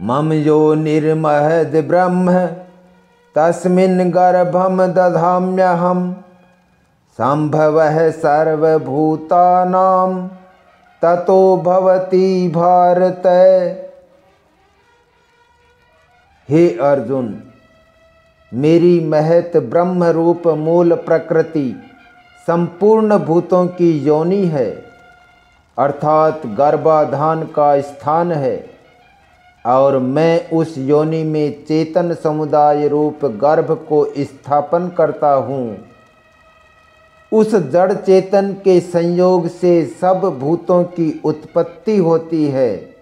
मम यो निर्महद ब्रह्म, तस्मिन् गर्भम दधाम्यहम संभव सर्वभूतानां, ततो भवती भारत। हे अर्जुन, मेरी महत ब्रह्म रूप मूल प्रकृति संपूर्ण भूतों की योनि है, अर्थात गर्भाधान का स्थान है। और मैं उस योनि में चेतन समुदाय रूप गर्भ को स्थापन करता हूँ। उस जड़ चेतन के संयोग से सब भूतों की उत्पत्ति होती है।